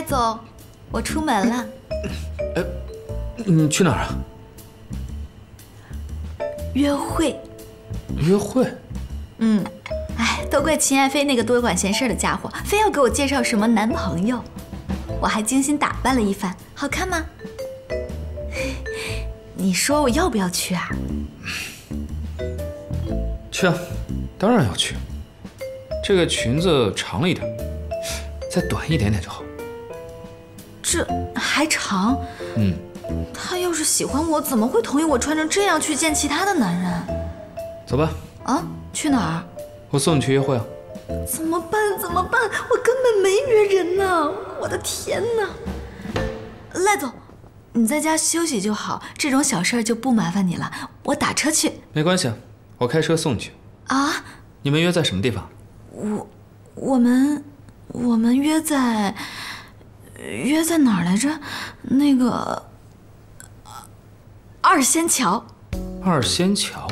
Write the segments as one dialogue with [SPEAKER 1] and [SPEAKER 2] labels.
[SPEAKER 1] 赖总，我出门了。
[SPEAKER 2] 哎，你去哪儿啊？
[SPEAKER 1] 约会。
[SPEAKER 2] 约会？
[SPEAKER 1] 嗯，哎，都怪秦爱妃那个多管闲事的家伙，非要给我介绍什么男朋友。我还精心打扮了一番，好看吗？你说我要不要去啊？
[SPEAKER 2] 去啊，当然要去。这个裙子长了一点，再短一点点就好。
[SPEAKER 1] 这还长？嗯。他要是喜欢我，怎么会同意我穿成这样去见其他的男人？
[SPEAKER 2] 走吧。
[SPEAKER 1] 啊？去哪儿？
[SPEAKER 2] 我送你去约会啊。
[SPEAKER 1] 怎么办？怎么办？我根本没约人呢！我的天哪！赖总，你在家休息就好，这种小事儿就不麻烦你了。我打车去。
[SPEAKER 2] 没关系，我开车送你去。
[SPEAKER 1] 啊？
[SPEAKER 2] 你们约在什么地方？
[SPEAKER 1] 我，我们，我们约在，约在哪儿来着？那个二仙桥。
[SPEAKER 2] 二仙桥。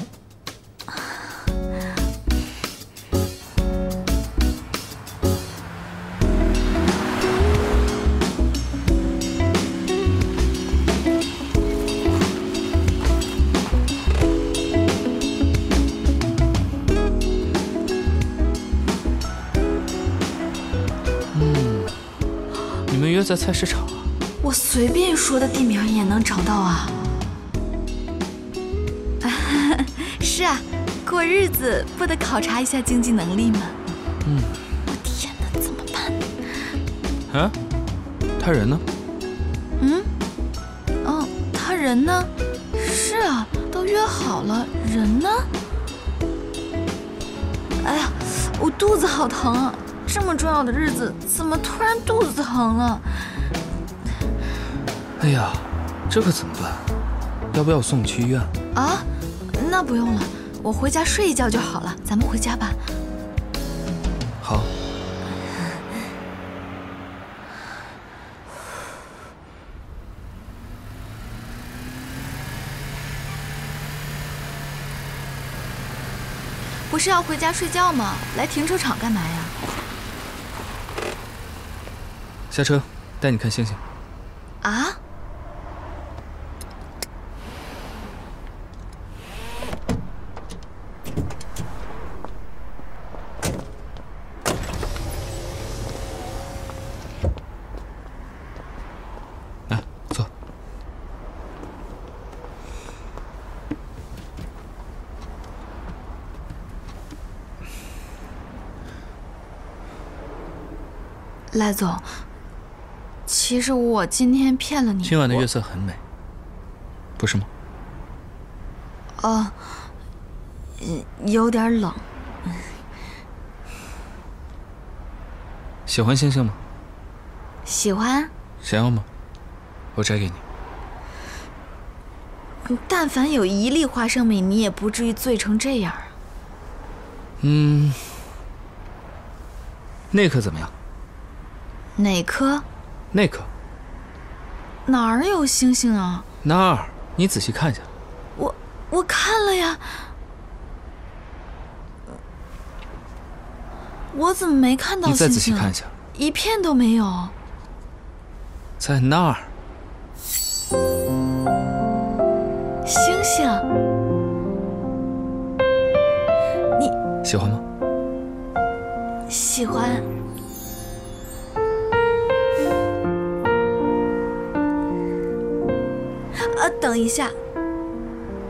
[SPEAKER 2] 约在菜市场啊！
[SPEAKER 1] 我随便说的地名也能找到啊！是啊，过日子不得考察一下经济能力吗？嗯。我天哪，怎么办？
[SPEAKER 2] 啊？他人呢？
[SPEAKER 1] 嗯？哦，他人呢？是啊，都约好了，人呢？哎呀，我肚子好疼啊！这么重要的日子，怎么突然肚子疼了？
[SPEAKER 2] 哎呀，这可怎么办？要不要送你去医院？
[SPEAKER 1] 啊，那不用了，我回家睡一觉就好了。咱们回家吧。
[SPEAKER 2] 好。
[SPEAKER 1] 不是要回家睡觉吗？来停车场干嘛呀？
[SPEAKER 2] 下车，带你看星星。
[SPEAKER 1] 啊？
[SPEAKER 2] 来，坐。
[SPEAKER 1] 赖总。其实我今天骗了你。
[SPEAKER 2] 今晚的月色很美，不是吗？
[SPEAKER 1] 哦，有点冷。
[SPEAKER 2] 喜欢星星吗？
[SPEAKER 1] 喜欢。
[SPEAKER 2] 想要吗？我摘给你。
[SPEAKER 1] 但凡有一粒花生米，你也不至于醉成这样啊。
[SPEAKER 2] 嗯，那颗怎么样？
[SPEAKER 1] 哪颗？
[SPEAKER 2] 那颗
[SPEAKER 1] 哪儿有星星啊？
[SPEAKER 2] 那儿，你仔细看一下。
[SPEAKER 1] 我我看了呀，我怎么没看到星星？
[SPEAKER 2] 你再仔细看一下，
[SPEAKER 1] 一片都没有。
[SPEAKER 2] 在那儿，
[SPEAKER 1] 星星，你
[SPEAKER 2] 喜欢吗？
[SPEAKER 1] 喜欢。等一下，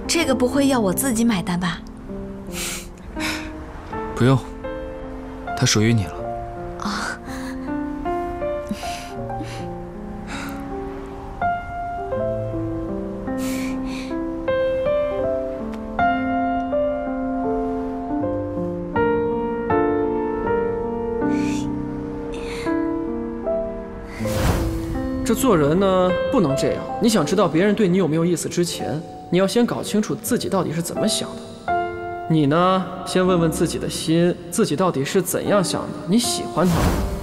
[SPEAKER 1] 这个不会要我自己买单吧？
[SPEAKER 2] 不用，它属于你了。
[SPEAKER 3] 这做人呢，不能这样。你想知道别人对你有没有意思之前，你要先搞清楚自己到底是怎么想的。你呢，先问问自己的心，自己到底是怎样想的？你喜欢他吗？